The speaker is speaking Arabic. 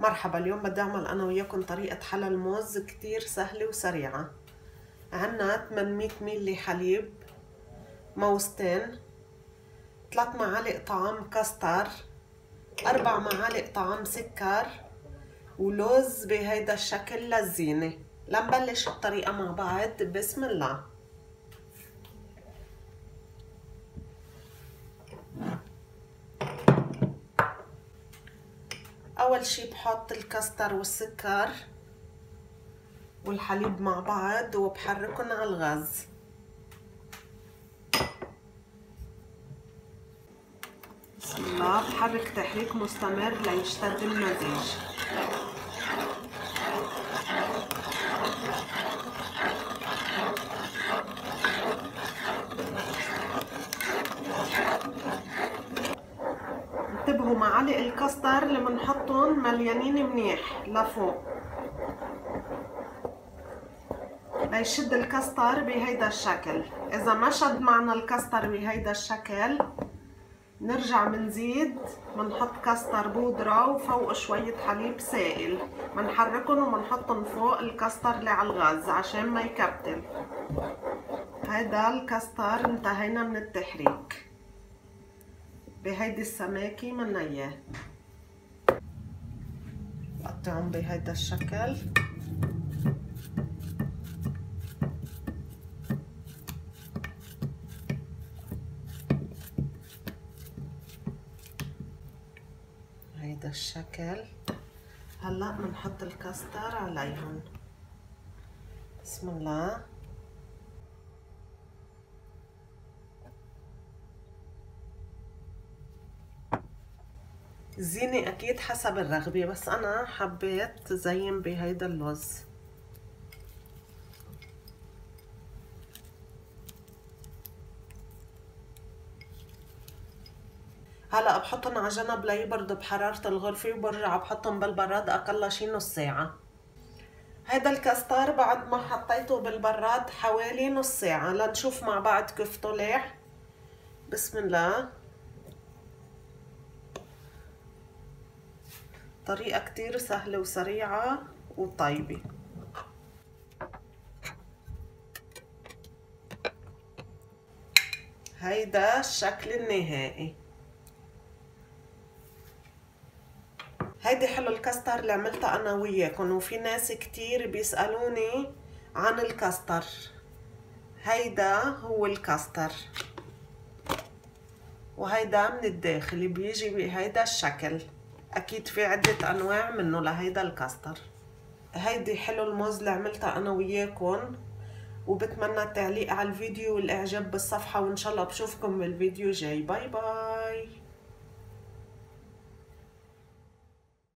مرحبا اليوم بدي اعمل أنا وياكم طريقة حلى الموز كتير سهلة وسريعة. عنا 800 ملي حليب موزتين 3 معالق طعام كاستر 4 معالق طعام سكر ولوز بهيدا الشكل للزينة. لنبلش الطريقة مع بعض بسم الله. أول شي بحط الكاستر والسكر والحليب مع بعض وبحركهم على الغاز. بسم الله بحرك تحريك مستمر ليشتد المزيج انتبهوا معالق الكاستر اللي بنحطهم مليانين منيح لفوق. ليشد الكاستر بهيدا الشكل. إذا ما شد معنا الكاستر بهيدا الشكل نرجع منزيد بنحط كاستر بودرة وفوق شوية حليب سائل. بنحركهم وبنحطهم فوق الكاستر اللي على الغاز عشان ما يكبتل. هيدا الكاستر انتهينا من التحريك. بهيدي السماكة منا اياه بقطعهم بهيدا الشكل. هيدا الشكل. هلأ بنحط الكاستر عليهم. بسم الله. الزينة أكيد حسب الرغبة بس أنا حبيت زين بهيدا اللوز. هلا بحطهم على جنب ليبردوا بحرارة الغرفة وبرجع بحطهم بالبراد أقل شي نص ساعة. هيدا الكاستر بعد ما حطيته بالبراد حوالي نص ساعة لنشوف مع بعض كيف طلع. بسم الله. طريقة كتير سهلة وسريعة وطيبة. هيدا الشكل النهائي. هيدي حلو الكاستر اللي عملتها أنا وياكم وفي ناس كتير بيسألوني عن الكاستر. هيدا هو الكاستر. وهيدا من الداخل بيجي بهيدا الشكل. أكيد في عدة أنواع منه لهيدا الكاستر. هيدي حلى الموز اللي عملتها أنا وياكم وبتمنى التعليق على الفيديو والإعجاب بالصفحة وإن شاء الله بشوفكم بالفيديو جاي bye bye.